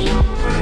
you.